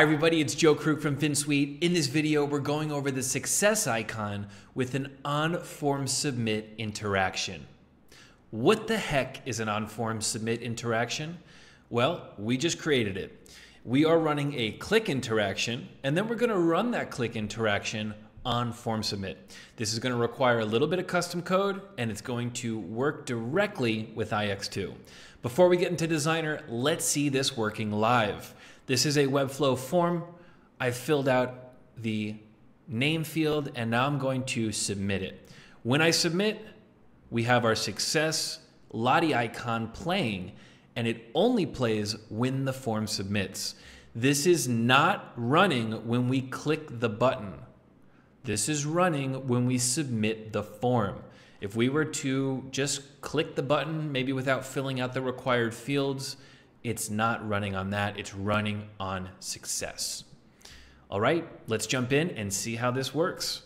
Hi everybody, it's Joe Krug from Finsweet. In this video, we're going over the success icon with an on-form submit interaction. What the heck is an on-form submit interaction? Well, we just created it. We are running a click interaction, and then we're gonna run that click interaction on form submit. This is going to require a little bit of custom code and it's going to work directly with IX2. Before we get into Designer, let's see this working live. This is a Webflow form. I've filled out the name field and now I'm going to submit it. When I submit, we have our success Lottie icon playing and it only plays when the form submits. This is not running when we click the button. This is running when we submit the form. If we were to just click the button, maybe without filling out the required fields, it's not running on that, it's running on success. All right, let's jump in and see how this works.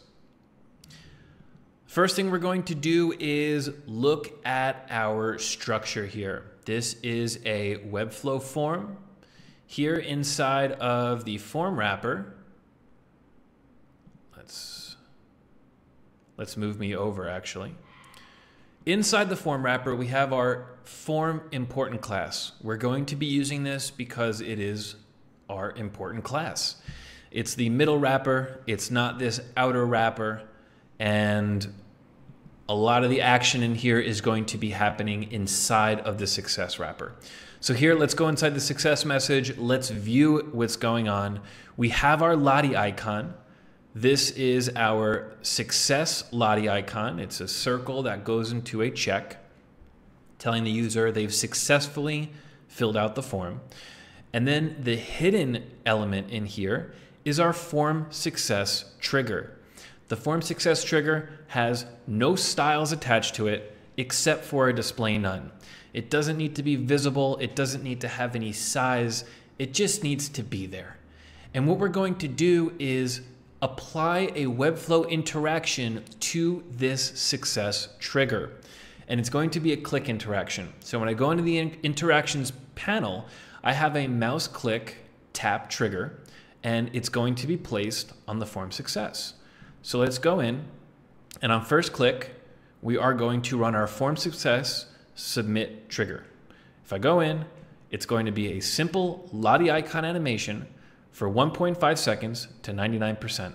First thing we're going to do is look at our structure here. This is a Webflow form. Here inside of the form wrapper, let's, let's move me over actually. Inside the form wrapper, we have our form important class. We're going to be using this because it is our important class. It's the middle wrapper, it's not this outer wrapper, and a lot of the action in here is going to be happening inside of the success wrapper. So here, let's go inside the success message. Let's view what's going on. We have our Lottie icon. This is our success Lottie icon. It's a circle that goes into a check telling the user they've successfully filled out the form. And then the hidden element in here is our form success trigger. The form success trigger has no styles attached to it except for a display none. It doesn't need to be visible. It doesn't need to have any size. It just needs to be there. And what we're going to do is apply a Webflow interaction to this success trigger. And it's going to be a click interaction. So when I go into the interactions panel, I have a mouse click tap trigger, and it's going to be placed on the form success. So let's go in, and on first click, we are going to run our form success submit trigger. If I go in, it's going to be a simple Lottie icon animation for 1.5 seconds to 99%.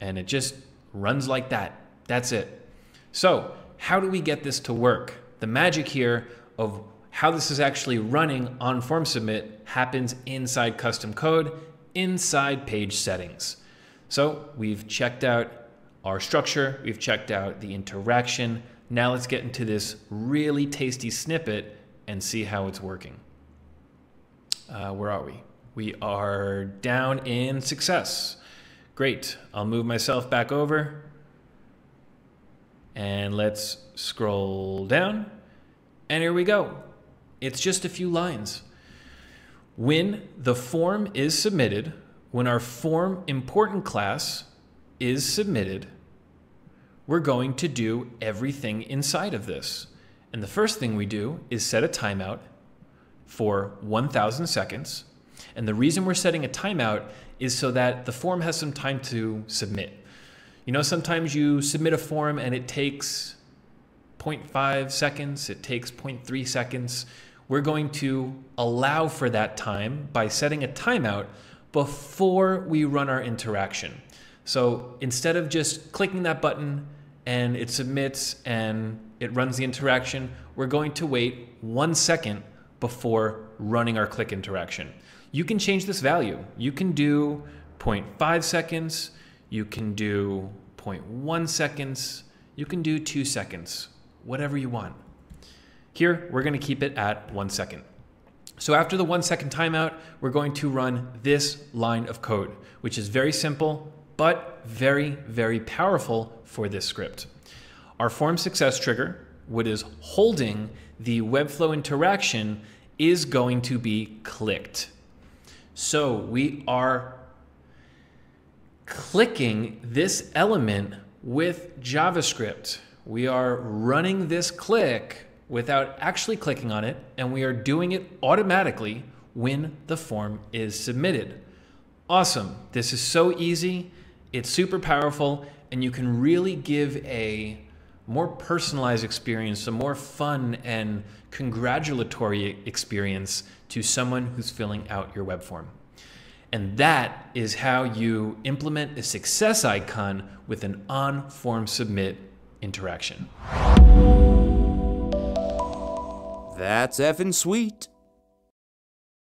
And it just runs like that. That's it. So, how do we get this to work? The magic here of how this is actually running on form submit happens inside custom code, inside page settings. So, we've checked out our structure, we've checked out the interaction. Now let's get into this really tasty snippet and see how it's working. Uh, where are we? We are down in success. Great. I'll move myself back over. And let's scroll down. And here we go. It's just a few lines. When the form is submitted, when our form important class is submitted, we're going to do everything inside of this. And the first thing we do is set a timeout for 1,000 seconds. And the reason we're setting a timeout is so that the form has some time to submit. You know, sometimes you submit a form and it takes 0.5 seconds, it takes 0.3 seconds. We're going to allow for that time by setting a timeout before we run our interaction. So instead of just clicking that button and it submits and it runs the interaction, we're going to wait one second before running our click interaction. You can change this value. You can do 0.5 seconds, you can do 0.1 seconds, you can do two seconds, whatever you want. Here, we're gonna keep it at one second. So after the one second timeout, we're going to run this line of code, which is very simple, but very, very powerful for this script. Our form success trigger, what is holding the Webflow interaction, is going to be clicked. So we are clicking this element with JavaScript. We are running this click without actually clicking on it, and we are doing it automatically when the form is submitted. Awesome. This is so easy, it's super powerful, and you can really give a more personalized experience, a more fun and congratulatory experience to someone who's filling out your web form. And that is how you implement a success icon with an on form submit interaction. That's effing sweet.